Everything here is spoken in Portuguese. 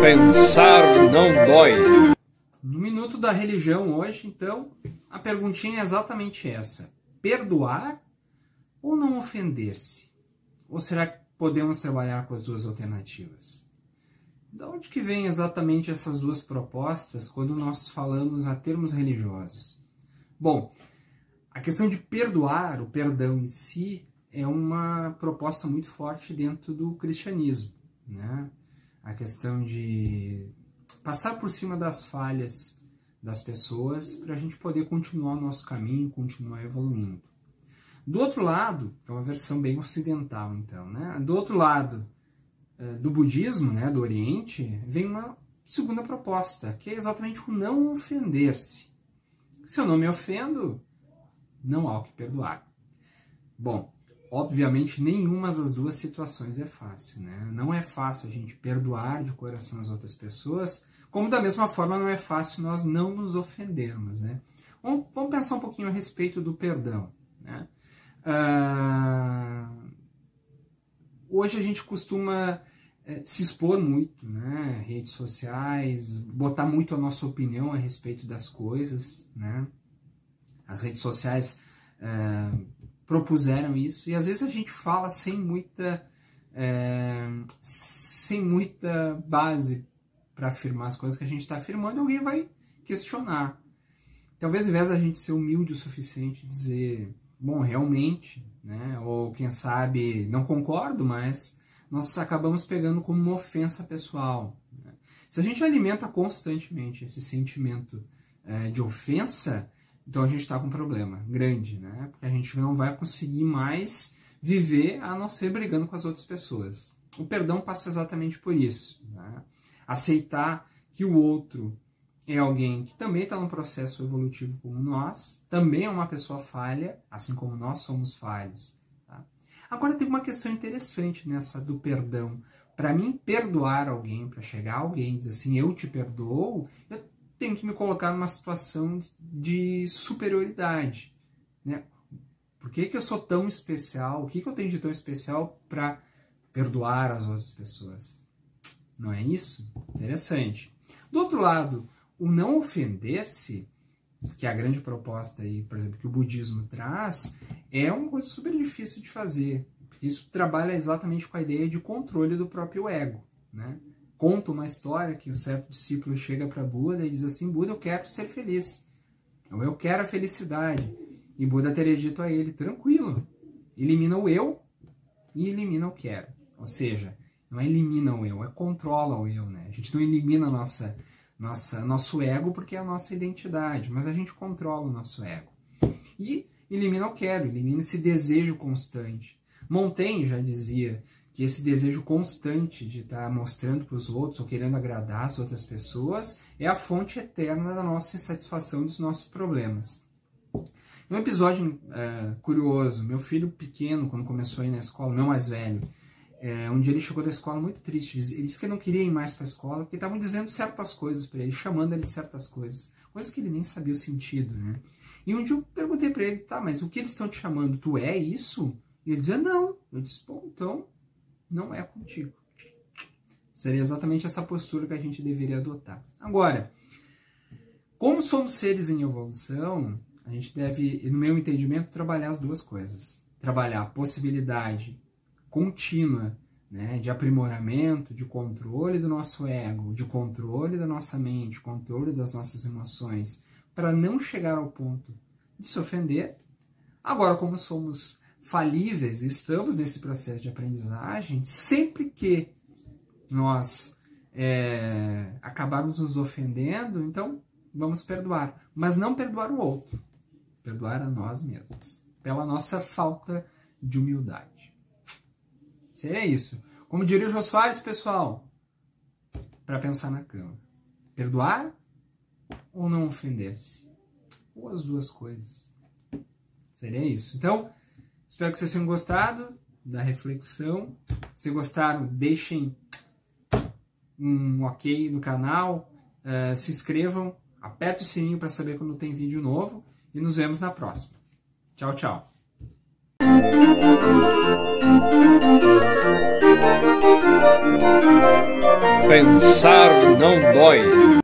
Pensar não dói. No minuto da religião hoje, então, a perguntinha é exatamente essa: perdoar ou não ofender-se? Ou será que podemos trabalhar com as duas alternativas? De onde que vem exatamente essas duas propostas quando nós falamos a termos religiosos? Bom, a questão de perdoar, o perdão em si, é uma proposta muito forte dentro do cristianismo, né? A questão de passar por cima das falhas das pessoas para a gente poder continuar o nosso caminho, continuar evoluindo. Do outro lado, é uma versão bem ocidental, então, né? Do outro lado eh, do budismo, né, do Oriente, vem uma segunda proposta, que é exatamente o não ofender-se. Se eu não me ofendo, não há o que perdoar. Bom, obviamente nenhuma das duas situações é fácil, né? Não é fácil a gente perdoar de coração as outras pessoas, como da mesma forma não é fácil nós não nos ofendermos, né? Vamos, pensar um pouquinho a respeito do perdão, né? Ah, hoje a gente costuma é, se expor muito, né? Redes sociais, botar muito a nossa opinião a respeito das coisas, né? As redes sociais é, propuseram isso e às vezes a gente fala sem muita é, sem muita base para afirmar as coisas que a gente está afirmando, alguém vai questionar. Talvez ao invés da gente ser humilde o suficiente dizer, bom, realmente, né? Ou quem sabe não concordo, mas nós acabamos pegando como uma ofensa pessoal. Né? Se a gente alimenta constantemente esse sentimento é, de ofensa, então a gente está com um problema grande, né? Porque a gente não vai conseguir mais viver a não ser brigando com as outras pessoas. O perdão passa exatamente por isso. Né? Aceitar que o outro é alguém que também está num processo evolutivo como nós, também é uma pessoa falha, assim como nós somos falhos. Tá? Agora tem uma questão interessante nessa do perdão. Para mim, perdoar alguém, para chegar alguém e dizer assim, eu te perdoo, eu tenho que me colocar numa situação de superioridade. Né? Por que, que eu sou tão especial? O que, que eu tenho de tão especial para perdoar as outras pessoas? Não é isso? Interessante. Do outro lado, o não ofender-se, que é a grande proposta aí, por exemplo, que o budismo traz, é uma coisa super difícil de fazer. Isso trabalha exatamente com a ideia de controle do próprio ego, né? Conta uma história que um certo discípulo chega para Buda e diz assim: Buda, eu quero ser feliz. Ou eu quero a felicidade. E Buda teria dito a ele: tranquilo, elimina o eu e elimina o quero. Ou seja, não é elimina o eu, é controla o eu. Né? A gente não elimina nossa, nossa, nosso ego porque é a nossa identidade, mas a gente controla o nosso ego. E elimina o quero, elimina esse desejo constante. Montaigne já dizia que esse desejo constante de estar tá mostrando para os outros ou querendo agradar as outras pessoas é a fonte eterna da nossa insatisfação dos nossos problemas. Um episódio é, curioso, meu filho pequeno, quando começou a ir na escola, meu mais velho, é, um dia ele chegou da escola muito triste. Ele disse que não queria ir mais para a escola porque estavam dizendo certas coisas para ele, chamando ele certas coisas, coisas que ele nem sabia o sentido, né? E um dia eu perguntei para ele, tá, mas o que eles estão te chamando? Tu é isso? E ele dizia, não. Eu disse, bom, então não é contigo. Seria exatamente essa postura que a gente deveria adotar. Agora, como somos seres em evolução, a gente deve, no meu entendimento, trabalhar as duas coisas. Trabalhar a possibilidade contínua né, de aprimoramento, de controle do nosso ego, de controle da nossa mente, controle das nossas emoções, para não chegar ao ponto de se ofender. Agora, como somos falíveis, estamos nesse processo de aprendizagem, sempre que nós é, acabarmos nos ofendendo, então vamos perdoar. Mas não perdoar o outro, perdoar a nós mesmos, pela nossa falta de humildade. Seria isso. Como diria o Soares, pessoal, para pensar na cama. Perdoar ou não ofender-se? Ou as duas coisas. Seria isso. Então, Espero que vocês tenham gostado da reflexão. Se gostaram, deixem um ok no canal, uh, se inscrevam, aperte o sininho para saber quando tem vídeo novo e nos vemos na próxima. Tchau, tchau. Pensar não dói.